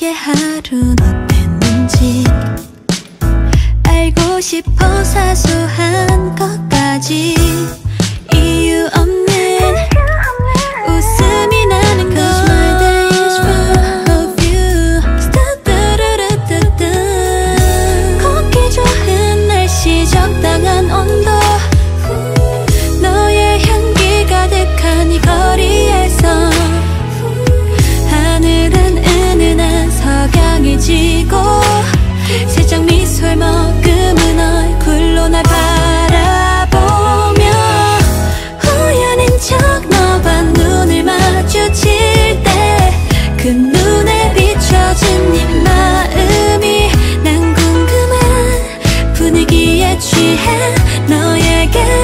나의 하루는 어땠는지 알고 싶어 사소한 내게